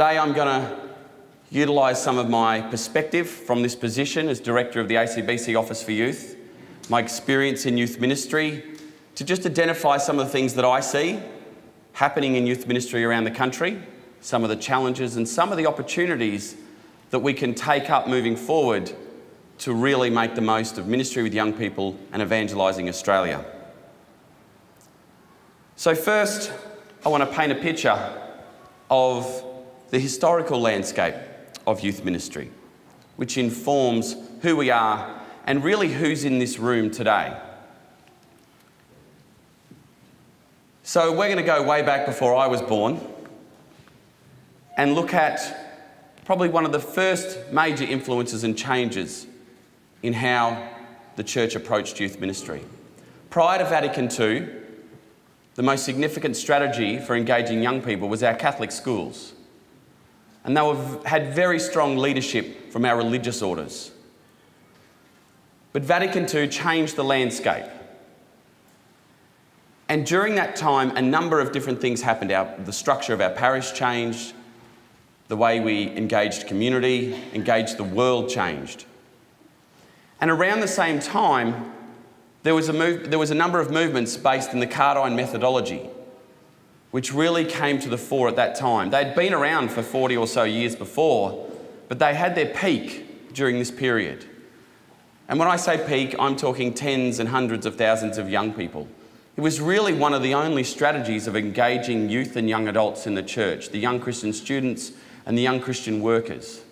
Today I'm going to utilise some of my perspective from this position as Director of the ACBC Office for Youth, my experience in youth ministry, to just identify some of the things that I see happening in youth ministry around the country, some of the challenges and some of the opportunities that we can take up moving forward to really make the most of ministry with young people and evangelising Australia. So, first, I want to paint a picture of the historical landscape of youth ministry, which informs who we are and really who's in this room today. So, we're going to go way back before I was born and look at probably one of the first major influences and changes in how the church approached youth ministry. Prior to Vatican II, the most significant strategy for engaging young people was our Catholic schools. And they were, had very strong leadership from our religious orders. But Vatican II changed the landscape. And during that time, a number of different things happened. Our, the structure of our parish changed, the way we engaged community, engaged the world changed. And around the same time, there was a, move, there was a number of movements based in the Cardijn methodology, which really came to the fore at that time. They'd been around for 40 or so years before, but they had their peak during this period. And when I say peak, I'm talking tens and hundreds of thousands of young people. It was really one of the only strategies of engaging youth and young adults in the church, the young Christian students and the young Christian workers.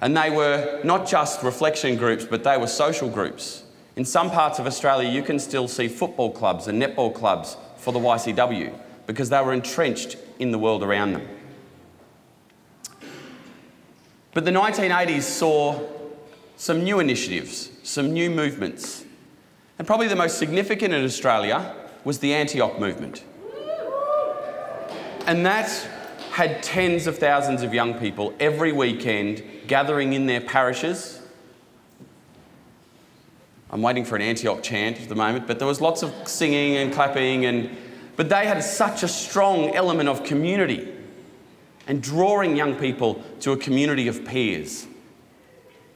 And they were not just reflection groups, but they were social groups. In some parts of Australia, you can still see football clubs and netball clubs for the YCW because they were entrenched in the world around them. But the 1980s saw some new initiatives, some new movements. And probably the most significant in Australia was the Antioch movement. And that had tens of thousands of young people every weekend gathering in their parishes I'm waiting for an Antioch chant at the moment, but there was lots of singing and clapping, and, but they had such a strong element of community and drawing young people to a community of peers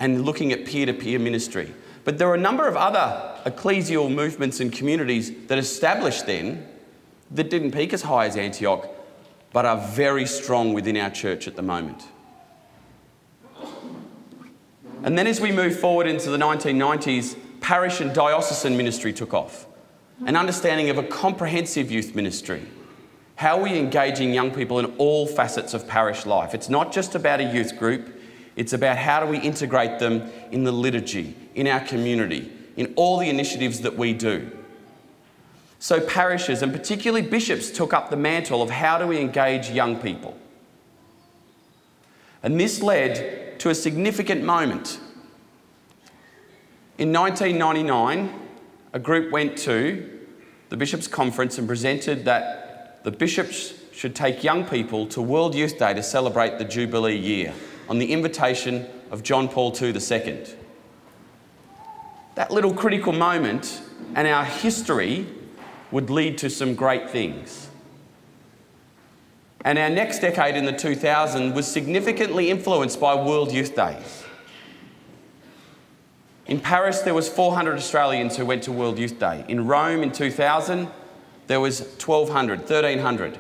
and looking at peer to peer ministry. But there were a number of other ecclesial movements and communities that established then that didn't peak as high as Antioch, but are very strong within our church at the moment. And then as we move forward into the 1990s, parish and diocesan ministry took off. An understanding of a comprehensive youth ministry. How are we engaging young people in all facets of parish life? It's not just about a youth group, it's about how do we integrate them in the liturgy, in our community, in all the initiatives that we do. So, parishes and particularly bishops took up the mantle of how do we engage young people. And this led to a significant moment in 1999, a group went to the Bishops' Conference and presented that the bishops should take young people to World Youth Day to celebrate the Jubilee year on the invitation of John Paul II. That little critical moment and our history would lead to some great things. And our next decade in the 2000s was significantly influenced by World Youth Days. In Paris, there was 400 Australians who went to World Youth Day. In Rome in 2000, there was 1,200, 1,300,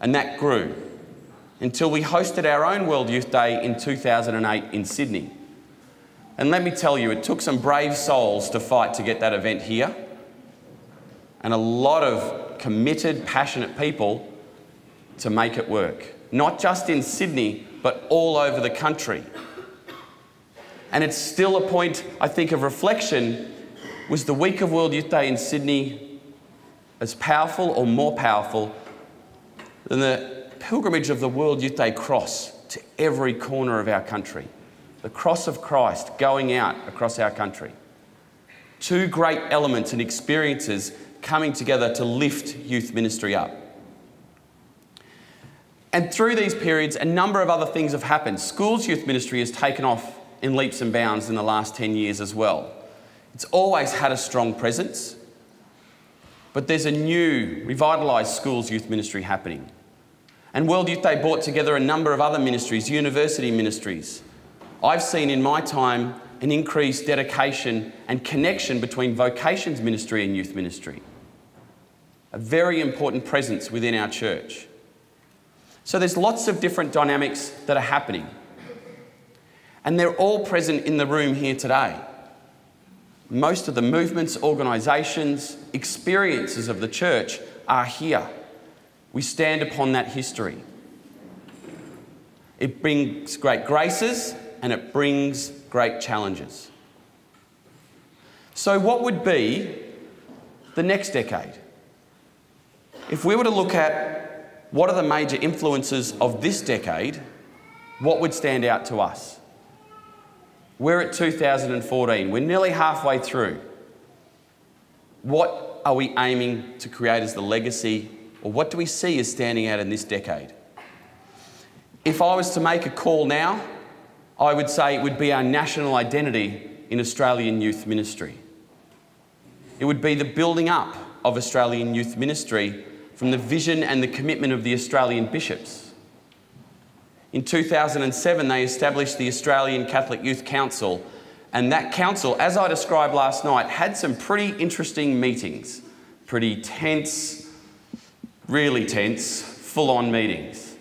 and that grew until we hosted our own World Youth Day in 2008 in Sydney. And let me tell you, it took some brave souls to fight to get that event here, and a lot of committed, passionate people to make it work. Not just in Sydney, but all over the country. And it's still a point, I think, of reflection. Was the week of World Youth Day in Sydney as powerful or more powerful than the pilgrimage of the World Youth Day cross to every corner of our country? The cross of Christ going out across our country. Two great elements and experiences coming together to lift youth ministry up. And through these periods, a number of other things have happened. Schools youth ministry has taken off in leaps and bounds in the last 10 years as well. It's always had a strong presence, but there's a new, revitalised schools youth ministry happening. And World Youth Day brought together a number of other ministries, university ministries. I've seen in my time an increased dedication and connection between vocations ministry and youth ministry. A very important presence within our church. So there's lots of different dynamics that are happening. And they're all present in the room here today. Most of the movements, organisations, experiences of the church are here. We stand upon that history. It brings great graces and it brings great challenges. So, what would be the next decade? If we were to look at what are the major influences of this decade, what would stand out to us? We're at 2014, we're nearly halfway through. What are we aiming to create as the legacy, or what do we see as standing out in this decade? If I was to make a call now, I would say it would be our national identity in Australian youth ministry. It would be the building up of Australian youth ministry from the vision and the commitment of the Australian bishops. In 2007, they established the Australian Catholic Youth Council, and that council, as I described last night, had some pretty interesting meetings. Pretty tense, really tense, full on meetings.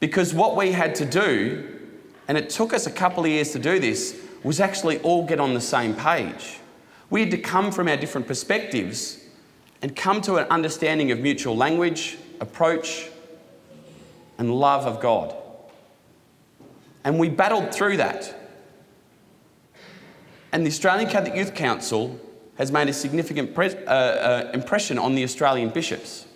Because what we had to do, and it took us a couple of years to do this, was actually all get on the same page. We had to come from our different perspectives and come to an understanding of mutual language, approach, and love of God. And we battled through that. And the Australian Catholic Youth Council has made a significant uh, uh, impression on the Australian bishops.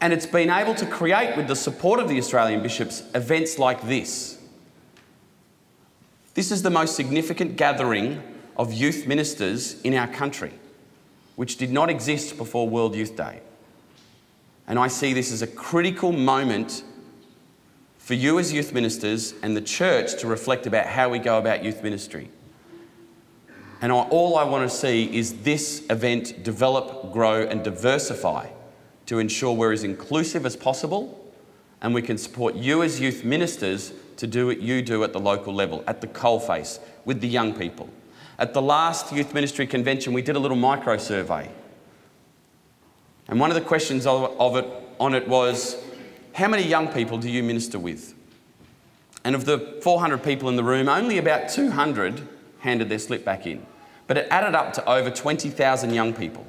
And it's been able to create, with the support of the Australian bishops, events like this. This is the most significant gathering of youth ministers in our country, which did not exist before World Youth Day. And I see this as a critical moment for you as youth ministers and the church to reflect about how we go about youth ministry. And all I want to see is this event develop, grow, and diversify to ensure we're as inclusive as possible and we can support you as youth ministers to do what you do at the local level, at the coalface, with the young people. At the last youth ministry convention, we did a little micro survey. And one of the questions of it, on it was how many young people do you minister with? And of the 400 people in the room, only about 200 handed their slip back in. But it added up to over 20,000 young people.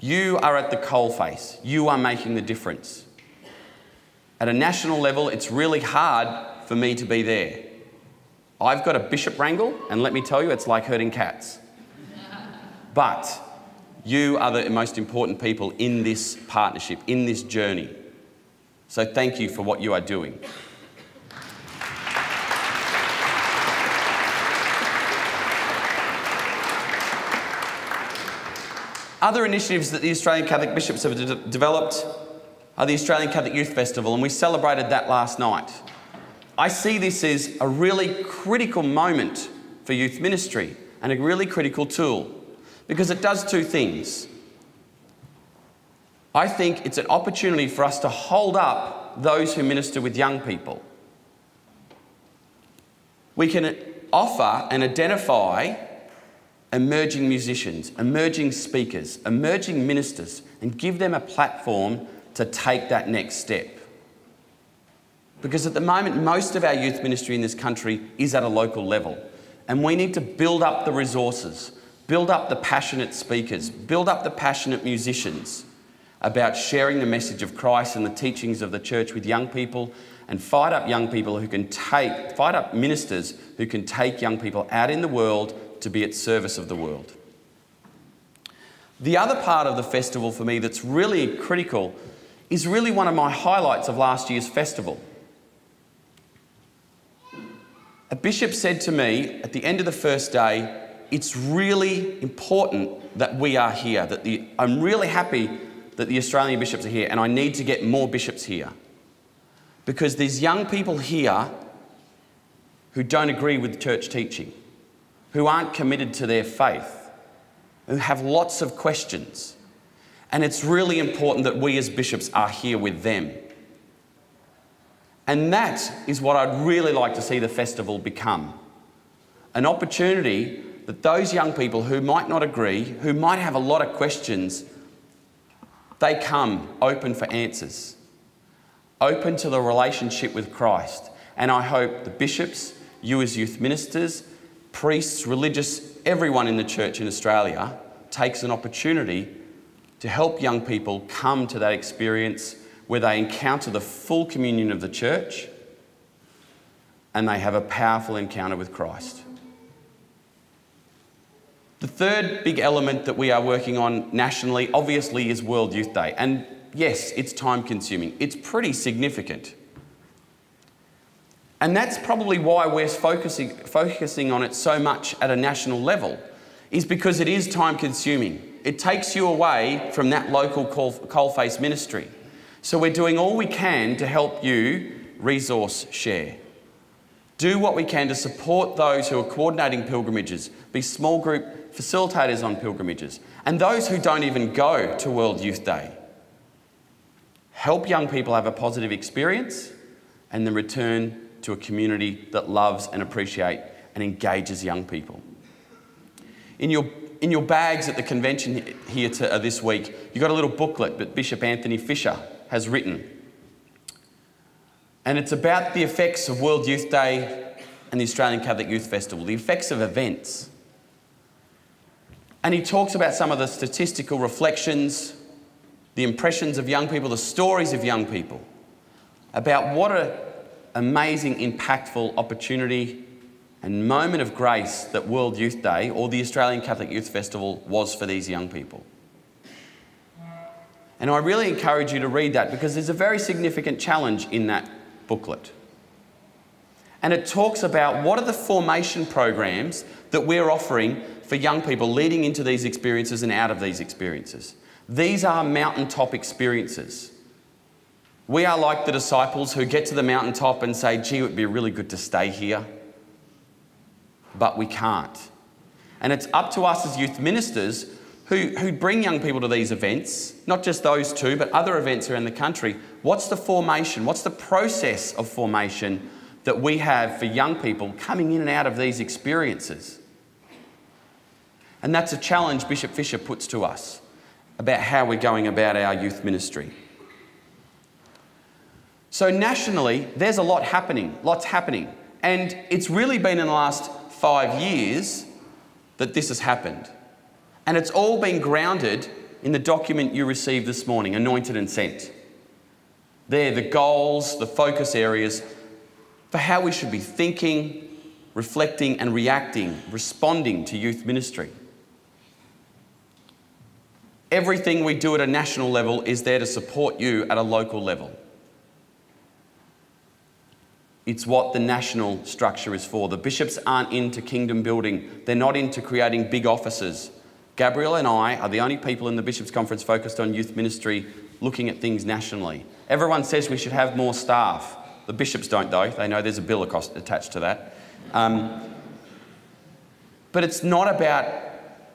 You are at the coalface. You are making the difference. At a national level, it's really hard for me to be there. I've got a bishop wrangle, and let me tell you, it's like herding cats. But you are the most important people in this partnership, in this journey. So thank you for what you are doing. Other initiatives that the Australian Catholic Bishops have de developed are the Australian Catholic Youth Festival, and we celebrated that last night. I see this as a really critical moment for youth ministry and a really critical tool because it does two things. I think it's an opportunity for us to hold up those who minister with young people. We can offer and identify emerging musicians, emerging speakers, emerging ministers, and give them a platform to take that next step. Because at the moment, most of our youth ministry in this country is at a local level, and we need to build up the resources Build up the passionate speakers, build up the passionate musicians about sharing the message of Christ and the teachings of the church with young people and fight up young people who can take, fight up ministers who can take young people out in the world to be at service of the world. The other part of the festival for me that's really critical is really one of my highlights of last year's festival. A bishop said to me at the end of the first day, it's really important that we are here. That the, I'm really happy that the Australian bishops are here, and I need to get more bishops here. Because there's young people here who don't agree with church teaching, who aren't committed to their faith, who have lots of questions. And it's really important that we as bishops are here with them. And that is what I'd really like to see the festival become an opportunity that those young people who might not agree, who might have a lot of questions, they come open for answers, open to the relationship with Christ. And I hope the bishops, you as youth ministers, priests, religious, everyone in the church in Australia takes an opportunity to help young people come to that experience where they encounter the full communion of the church and they have a powerful encounter with Christ. The third big element that we are working on nationally, obviously, is World Youth Day. And yes, it's time consuming, it's pretty significant. And that's probably why we're focusing, focusing on it so much at a national level, is because it is time consuming. It takes you away from that local coalface ministry. So we're doing all we can to help you resource share. Do what we can to support those who are coordinating pilgrimages, be small group facilitators on pilgrimages, and those who don't even go to World Youth Day. Help young people have a positive experience and then return to a community that loves and appreciates and engages young people. In your, in your bags at the convention here to, uh, this week, you've got a little booklet that Bishop Anthony Fisher has written. And it's about the effects of World Youth Day and the Australian Catholic Youth Festival, the effects of events. And he talks about some of the statistical reflections, the impressions of young people, the stories of young people, about what an amazing, impactful opportunity and moment of grace that World Youth Day or the Australian Catholic Youth Festival was for these young people. And I really encourage you to read that because there's a very significant challenge in that booklet. And it talks about what are the formation programs that we're offering for young people leading into these experiences and out of these experiences. These are mountaintop experiences. We are like the disciples who get to the mountaintop and say, gee, it would be really good to stay here. But we can't. And it's up to us as youth ministers who, who bring young people to these events, not just those two, but other events around the country. What's the formation? What's the process of formation that we have for young people coming in and out of these experiences? And that's a challenge Bishop Fisher puts to us about how we're going about our youth ministry. So, nationally, there's a lot happening, lots happening. And it's really been in the last five years that this has happened. And it's all been grounded in the document you received this morning, Anointed and Sent. They're the goals, the focus areas for how we should be thinking, reflecting, and reacting, responding to youth ministry. Everything we do at a national level is there to support you at a local level. It's what the national structure is for. The bishops aren't into kingdom building, they're not into creating big offices. Gabriel and I are the only people in the Bishops' Conference focused on youth ministry looking at things nationally. Everyone says we should have more staff. The bishops don't, though. They know there's a bill attached to that. Um, but it's not about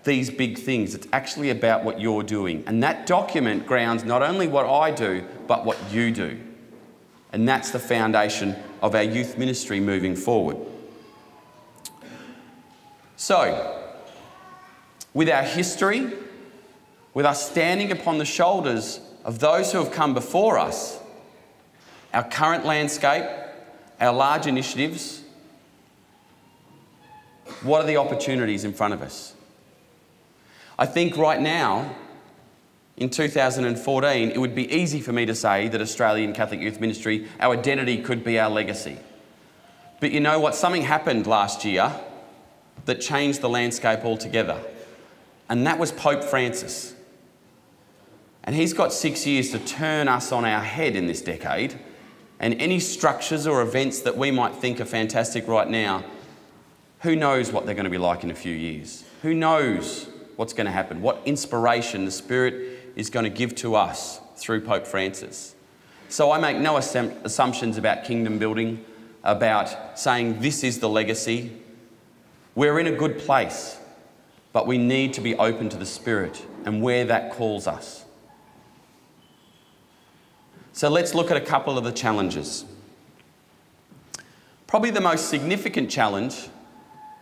these big things, it's actually about what you're doing. And that document grounds not only what I do, but what you do. And that's the foundation of our youth ministry moving forward. So, with our history, with us standing upon the shoulders of those who have come before us, our current landscape, our large initiatives, what are the opportunities in front of us? I think right now, in 2014, it would be easy for me to say that Australian Catholic Youth Ministry, our identity could be our legacy. But you know what? Something happened last year that changed the landscape altogether and that was Pope Francis. And he's got six years to turn us on our head in this decade. And any structures or events that we might think are fantastic right now, who knows what they're going to be like in a few years? Who knows what's going to happen? What inspiration the Spirit is going to give to us through Pope Francis? So I make no assumptions about kingdom building, about saying this is the legacy. We're in a good place. But we need to be open to the Spirit and where that calls us. So let's look at a couple of the challenges. Probably the most significant challenge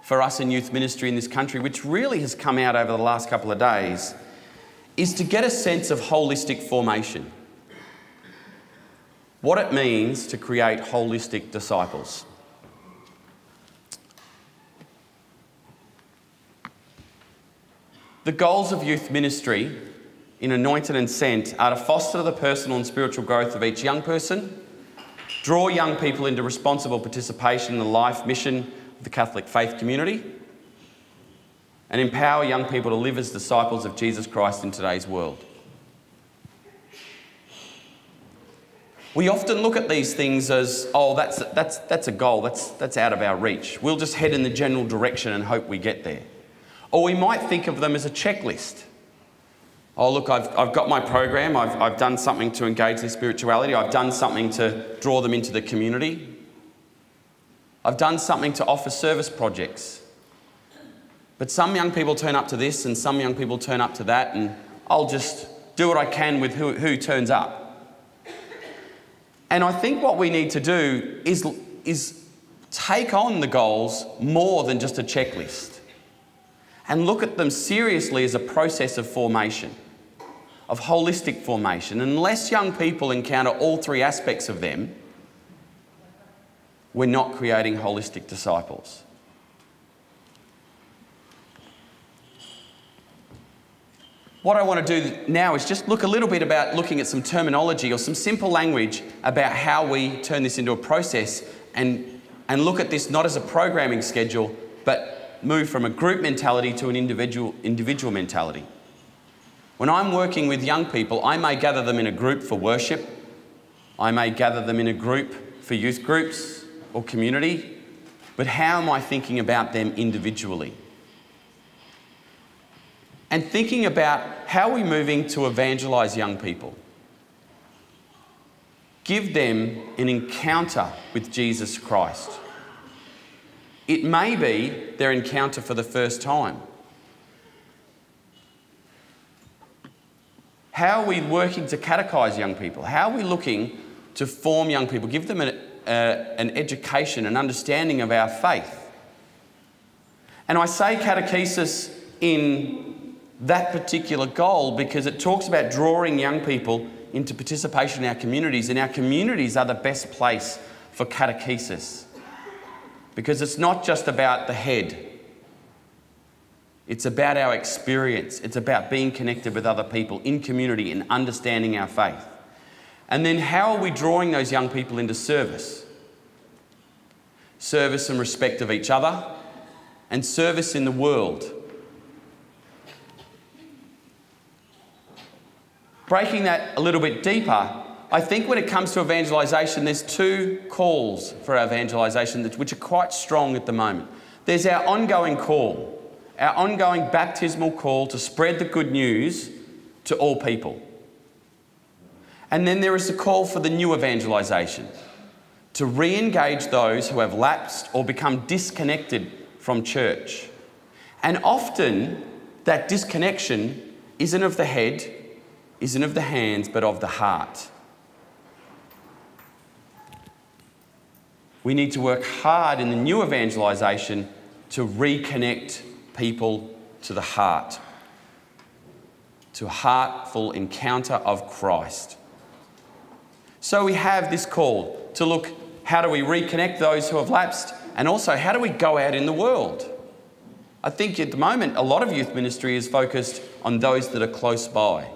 for us in youth ministry in this country, which really has come out over the last couple of days, is to get a sense of holistic formation. What it means to create holistic disciples. The goals of youth ministry in Anointed and Sent are to foster the personal and spiritual growth of each young person, draw young people into responsible participation in the life mission the Catholic faith community, and empower young people to live as disciples of Jesus Christ in today's world. We often look at these things as, oh, that's, that's, that's a goal, that's, that's out of our reach. We'll just head in the general direction and hope we get there. Or we might think of them as a checklist. Oh, look, I've, I've got my program, I've, I've done something to engage their spirituality, I've done something to draw them into the community, I've done something to offer service projects. But some young people turn up to this and some young people turn up to that, and I'll just do what I can with who, who turns up. And I think what we need to do is, is take on the goals more than just a checklist and look at them seriously as a process of formation of holistic formation. Unless young people encounter all three aspects of them, we're not creating holistic disciples. What I want to do now is just look a little bit about looking at some terminology or some simple language about how we turn this into a process and, and look at this not as a programming schedule, but move from a group mentality to an individual, individual mentality. When I'm working with young people, I may gather them in a group for worship, I may gather them in a group for youth groups or community, but how am I thinking about them individually? And thinking about how we're we moving to evangelise young people? Give them an encounter with Jesus Christ. It may be their encounter for the first time. How are we working to catechise young people? How are we looking to form young people, give them an, uh, an education, an understanding of our faith? And I say catechesis in that particular goal because it talks about drawing young people into participation in our communities, and our communities are the best place for catechesis because it's not just about the head. It's about our experience. It's about being connected with other people in community and understanding our faith. And then, how are we drawing those young people into service? Service and respect of each other, and service in the world. Breaking that a little bit deeper, I think when it comes to evangelisation, there's two calls for evangelisation which are quite strong at the moment. There's our ongoing call our ongoing baptismal call to spread the good news to all people. And then there is the call for the new evangelisation to re engage those who have lapsed or become disconnected from church. And often that disconnection isn't of the head, isn't of the hands, but of the heart. We need to work hard in the new evangelisation to reconnect people to the heart, to a heartful encounter of Christ. So we have this call to look how do we reconnect those who have lapsed and also how do we go out in the world? I think at the moment a lot of youth ministry is focused on those that are close by.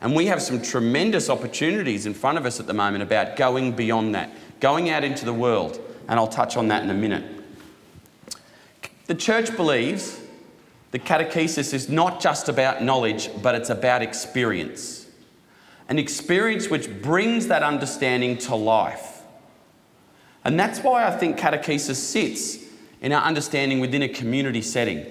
And we have some tremendous opportunities in front of us at the moment about going beyond that, going out into the world. And I'll touch on that in a minute. The church believes the catechesis is not just about knowledge, but it's about experience. An experience which brings that understanding to life. And that's why I think catechesis sits in our understanding within a community setting.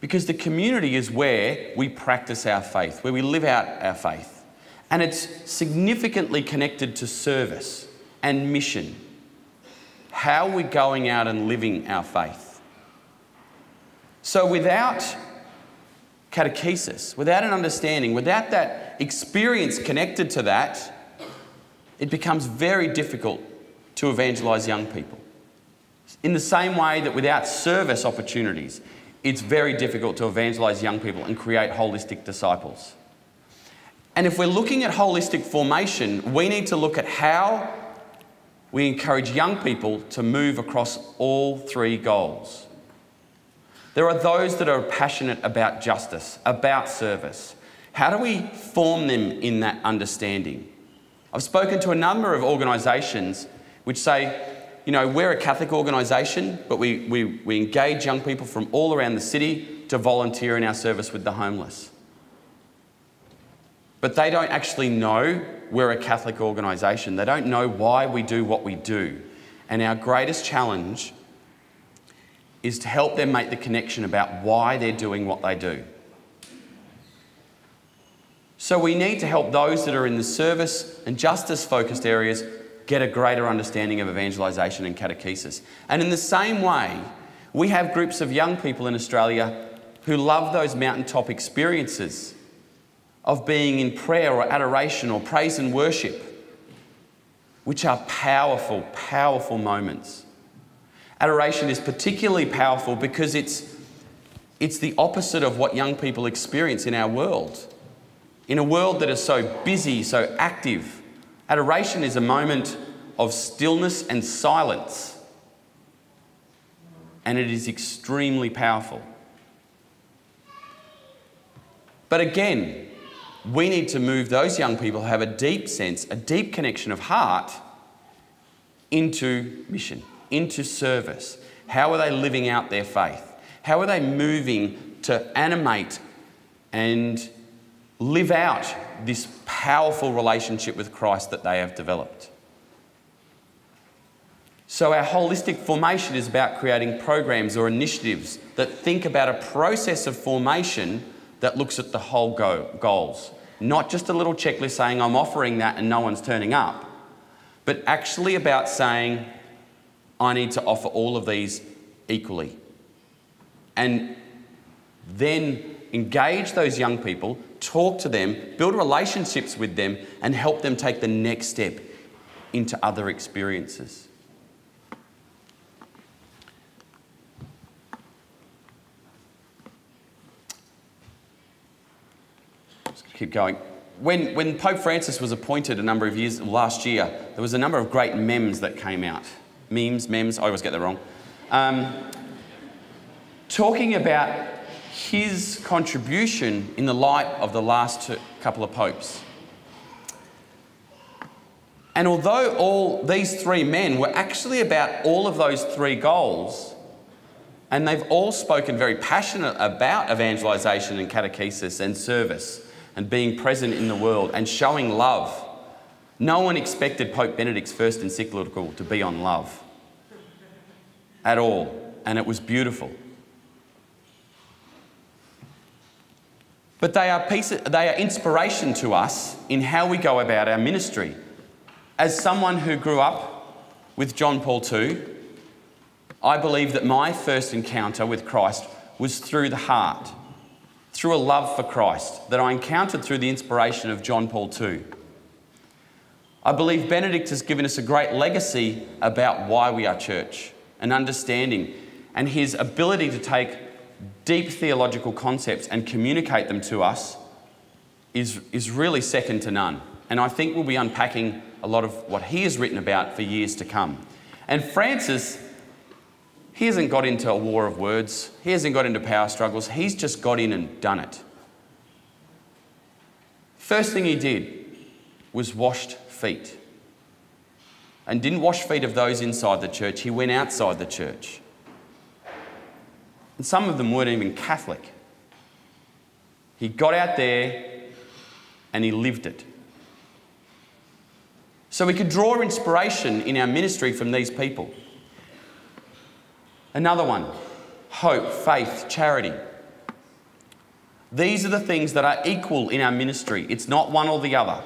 Because the community is where we practice our faith, where we live out our faith. And it's significantly connected to service and mission. How we're we going out and living our faith? So without catechesis, without an understanding, without that experience connected to that, it becomes very difficult to evangelise young people. In the same way that without service opportunities, it's very difficult to evangelise young people and create holistic disciples. And if we're looking at holistic formation, we need to look at how we encourage young people to move across all three goals. There are those that are passionate about justice, about service. How do we form them in that understanding? I've spoken to a number of organisations which say, you know, we're a Catholic organisation, but we, we, we engage young people from all around the city to volunteer in our service with the homeless. But they don't actually know we're a Catholic organisation. They don't know why we do what we do. And our greatest challenge is to help them make the connection about why they're doing what they do. So we need to help those that are in the service and justice focused areas get a greater understanding of evangelisation and catechesis. And in the same way, we have groups of young people in Australia who love those mountaintop experiences of being in prayer or adoration or praise and worship, which are powerful, powerful moments. Adoration is particularly powerful because it's, it's the opposite of what young people experience in our world. In a world that is so busy, so active, adoration is a moment of stillness and silence, and it is extremely powerful. But again, we need to move those young people who have a deep sense, a deep connection of heart into mission, into service. How are they living out their faith? How are they moving to animate and live out this powerful relationship with Christ that they have developed? So, our holistic formation is about creating programs or initiatives that think about a process of formation that looks at the whole go- goals. Not just a little checklist saying, I'm offering that and no one's turning up, but actually about saying, I need to offer all of these equally. And then engage those young people, talk to them, build relationships with them, and help them take the next step into other experiences. Just keep going. When, when Pope Francis was appointed a number of years last year, there was a number of great memes that came out. Memes, memes, I always get that wrong. Um, talking about his contribution in the light of the last two, couple of popes. And although all these three men were actually about all of those three goals, and they've all spoken very passionate about evangelization and catechesis and service, and being present in the world and showing love. No one expected Pope Benedict's first encyclical to be on love at all, and it was beautiful. But they are, piece, they are inspiration to us in how we go about our ministry. As someone who grew up with John Paul II, I believe that my first encounter with Christ was through the heart through a love for Christ that I encountered through the inspiration of John Paul II. I believe Benedict has given us a great legacy about why we are church, an understanding, and his ability to take deep theological concepts and communicate them to us is, is really second to none. And I think we'll be unpacking a lot of what he has written about for years to come. And Francis he hasn't got into a war of words, he hasn't got into power struggles, he's just got in and done it. First thing he did was washed feet. And didn't wash feet of those inside the church, he went outside the church. And some of them weren't even Catholic. He got out there and he lived it. So we could draw inspiration in our ministry from these people. Another one hope, faith, charity. These are the things that are equal in our ministry. It's not one or the other.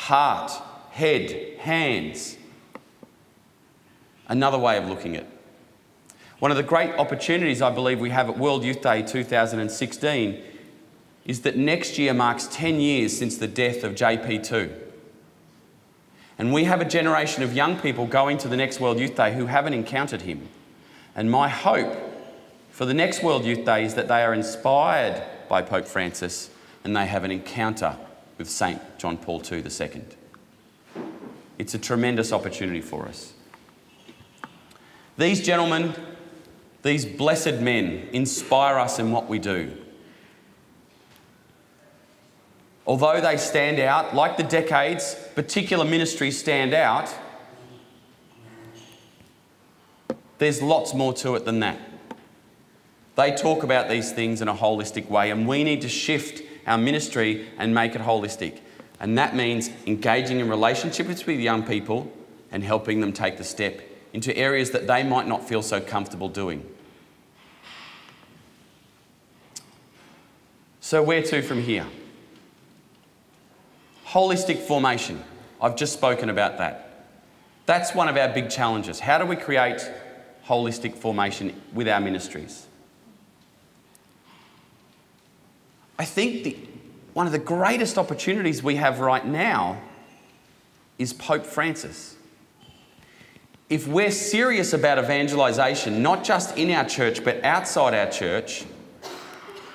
Heart, head, hands. Another way of looking at it. One of the great opportunities I believe we have at World Youth Day 2016 is that next year marks 10 years since the death of JP2. And we have a generation of young people going to the next World Youth Day who haven't encountered him. And my hope for the next World Youth Day is that they are inspired by Pope Francis and they have an encounter with St. John Paul II. It's a tremendous opportunity for us. These gentlemen, these blessed men, inspire us in what we do. Although they stand out, like the decades, particular ministries stand out, there's lots more to it than that. They talk about these things in a holistic way, and we need to shift our ministry and make it holistic. And that means engaging in relationships with young people and helping them take the step into areas that they might not feel so comfortable doing. So, where to from here? Holistic formation. I've just spoken about that. That's one of our big challenges. How do we create holistic formation with our ministries? I think the, one of the greatest opportunities we have right now is Pope Francis. If we're serious about evangelization, not just in our church but outside our church,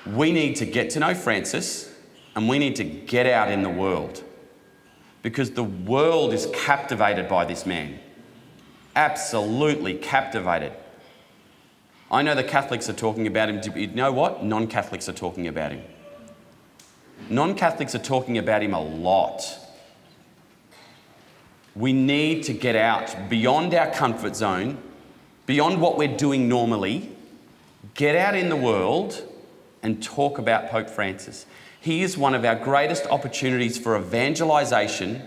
we need to get to know Francis and we need to get out in the world because the world is captivated by this man. Absolutely captivated. I know the Catholics are talking about him. You know what? Non Catholics are talking about him. Non Catholics are talking about him a lot. We need to get out beyond our comfort zone, beyond what we're doing normally, get out in the world and talk about Pope Francis. He is one of our greatest opportunities for evangelization,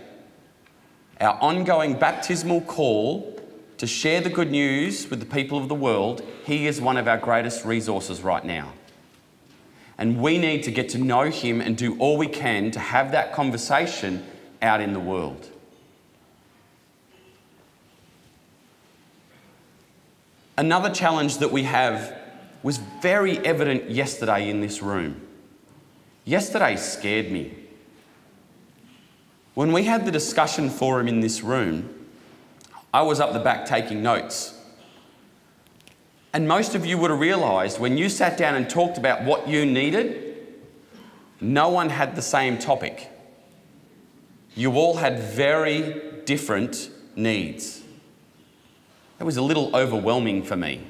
our ongoing baptismal call to share the good news with the people of the world. He is one of our greatest resources right now. And we need to get to know him and do all we can to have that conversation out in the world. Another challenge that we have was very evident yesterday in this room. Yesterday scared me. When we had the discussion forum in this room, I was up the back taking notes. And most of you would have realised when you sat down and talked about what you needed, no one had the same topic. You all had very different needs. It was a little overwhelming for me,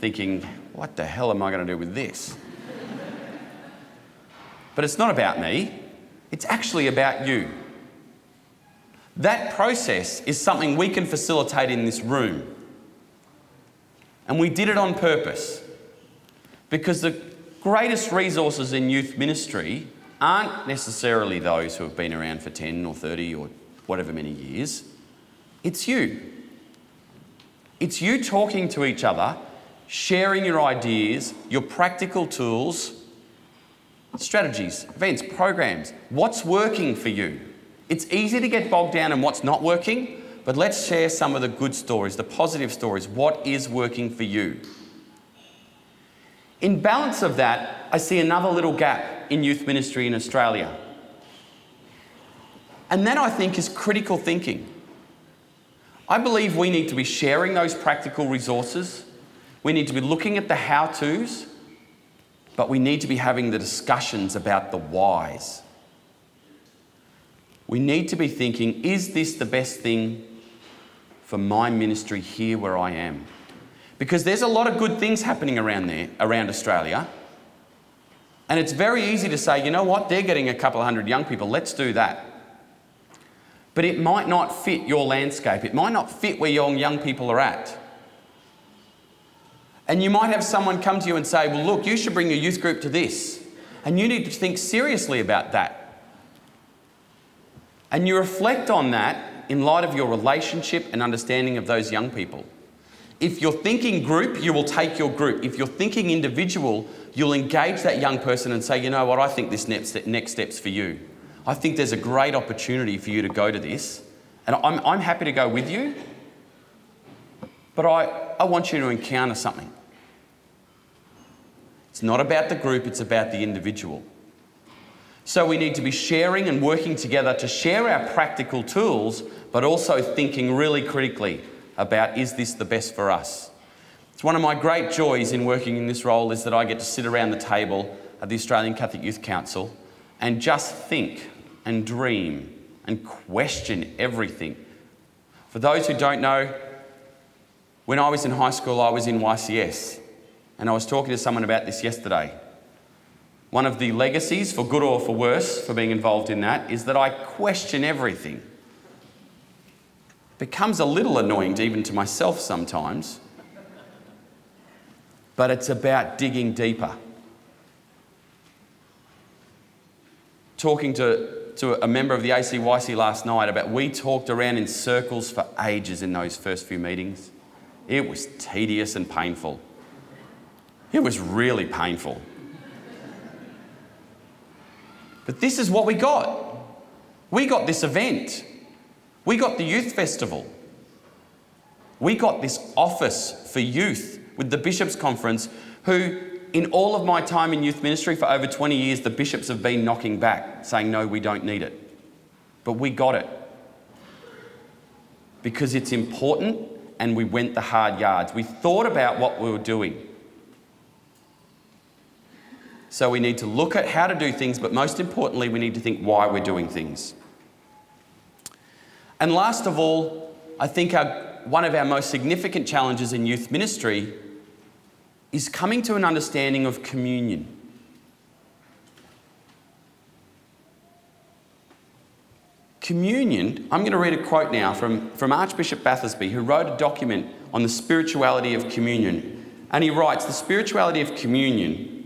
thinking, what the hell am I going to do with this? but it's not about me, it's actually about you. That process is something we can facilitate in this room. And we did it on purpose because the greatest resources in youth ministry aren't necessarily those who have been around for 10 or 30 or whatever many years. It's you. It's you talking to each other sharing your ideas, your practical tools, strategies, events, programs. What's working for you? It's easy to get bogged down in what's not working, but let's share some of the good stories, the positive stories. What is working for you? In balance of that, I see another little gap in youth ministry in Australia. And that I think is critical thinking. I believe we need to be sharing those practical resources we need to be looking at the how to's, but we need to be having the discussions about the whys. We need to be thinking is this the best thing for my ministry here where I am? Because there's a lot of good things happening around there, around Australia. And it's very easy to say, you know what, they're getting a couple of hundred young people, let's do that. But it might not fit your landscape, it might not fit where your young people are at. And you might have someone come to you and say, Well, look, you should bring your youth group to this. And you need to think seriously about that. And you reflect on that in light of your relationship and understanding of those young people. If you're thinking group, you will take your group. If you're thinking individual, you'll engage that young person and say, you know what, I think this next, next step's for you. I think there's a great opportunity for you to go to this. And I'm, I'm happy to go with you. But I, I want you to encounter something. It's not about the group, it's about the individual. So we need to be sharing and working together to share our practical tools, but also thinking really critically about is this the best for us? It's one of my great joys in working in this role is that I get to sit around the table at the Australian Catholic Youth Council and just think and dream and question everything. For those who don't know, when I was in high school, I was in YCS, and I was talking to someone about this yesterday. One of the legacies, for good or for worse, for being involved in that, is that I question everything. It becomes a little annoying even to myself sometimes, but it's about digging deeper. Talking to, to a member of the ACYC last night about we talked around in circles for ages in those first few meetings. It was tedious and painful. It was really painful. But this is what we got. We got this event. We got the youth festival. We got this office for youth with the Bishops' Conference, who, in all of my time in youth ministry for over 20 years, the bishops have been knocking back, saying, no, we don't need it. But we got it. Because it's important and we went the hard yards. We thought about what we were doing. So we need to look at how to do things, but most importantly, we need to think why we're doing things. And last of all, I think our, one of our most significant challenges in youth ministry is coming to an understanding of communion. Communion, I'm going to read a quote now from, from Archbishop Bathersby, who wrote a document on the spirituality of communion. And he writes The spirituality of communion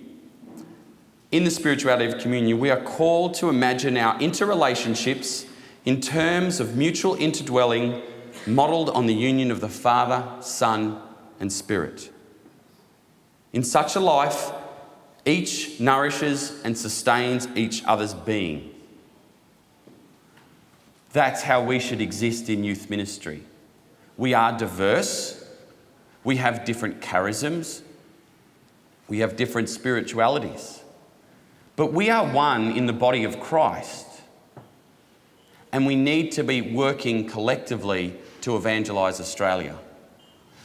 in the spirituality of communion, we are called to imagine our interrelationships in terms of mutual interdwelling, modelled on the union of the Father, Son, and Spirit. In such a life, each nourishes and sustains each other's being. That's how we should exist in youth ministry. We are diverse, we have different charisms, we have different spiritualities. But we are one in the body of Christ. And we need to be working collectively to evangelise Australia.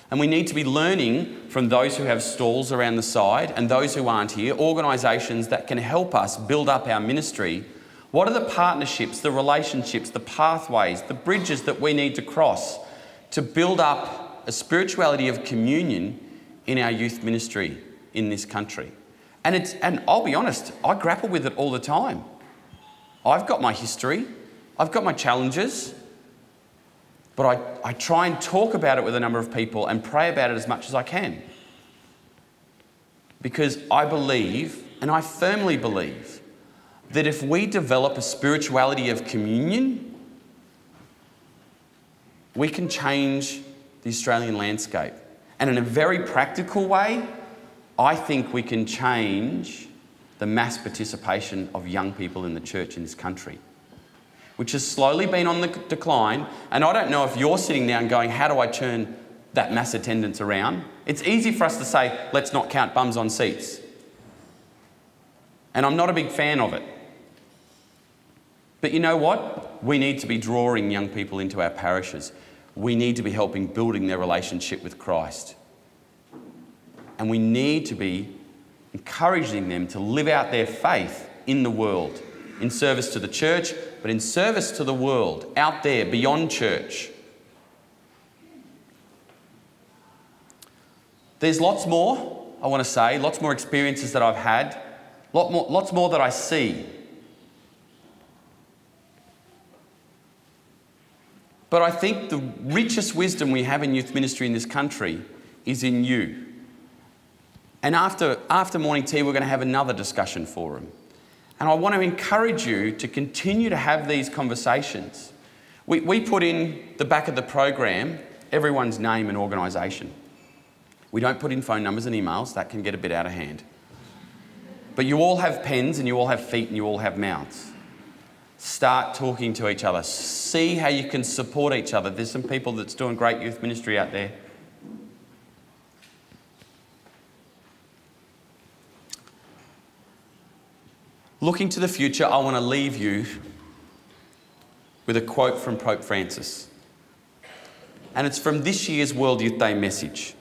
And we need to be learning from those who have stalls around the side and those who aren't here, organisations that can help us build up our ministry. What are the partnerships, the relationships, the pathways, the bridges that we need to cross to build up a spirituality of communion in our youth ministry in this country? And, it's, and I'll be honest, I grapple with it all the time. I've got my history, I've got my challenges, but I, I try and talk about it with a number of people and pray about it as much as I can. Because I believe, and I firmly believe, that if we develop a spirituality of communion, we can change the Australian landscape. And in a very practical way, I think we can change the mass participation of young people in the church in this country, which has slowly been on the decline. And I don't know if you're sitting down going, How do I turn that mass attendance around? It's easy for us to say, Let's not count bums on seats. And I'm not a big fan of it. But you know what? We need to be drawing young people into our parishes. We need to be helping building their relationship with Christ. And we need to be encouraging them to live out their faith in the world, in service to the church, but in service to the world, out there, beyond church. There's lots more, I want to say, lots more experiences that I've had, lot more, lots more that I see. But I think the richest wisdom we have in youth ministry in this country is in you. And after, after morning tea, we're going to have another discussion forum. And I want to encourage you to continue to have these conversations. We, we put in the back of the program everyone's name and organisation. We don't put in phone numbers and emails, that can get a bit out of hand. But you all have pens and you all have feet and you all have mouths. Start talking to each other. See how you can support each other. There's some people that's doing great youth ministry out there. Looking to the future, I want to leave you with a quote from Pope Francis. And it's from this year's World Youth Day message.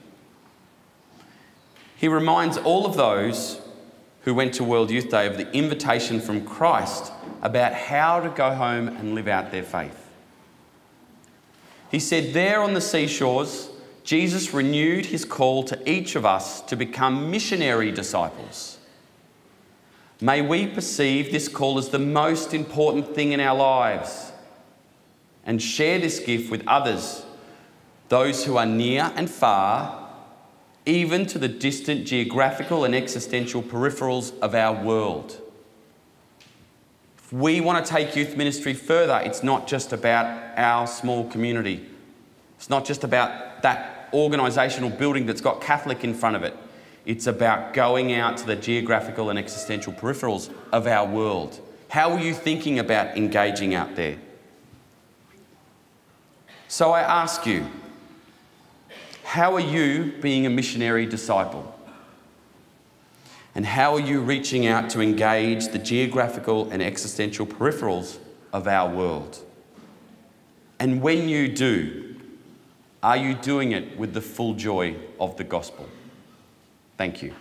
He reminds all of those who went to World Youth Day of the invitation from Christ about how to go home and live out their faith. He said, There on the seashores, Jesus renewed his call to each of us to become missionary disciples. May we perceive this call as the most important thing in our lives and share this gift with others, those who are near and far even to the distant geographical and existential peripherals of our world. If we want to take youth ministry further, it's not just about our small community. It's not just about that organisational building that's got Catholic in front of it. It's about going out to the geographical and existential peripherals of our world. How are you thinking about engaging out there? So I ask you, how are you being a missionary disciple? And how are you reaching out to engage the geographical and existential peripherals of our world? And when you do, are you doing it with the full joy of the gospel? Thank you.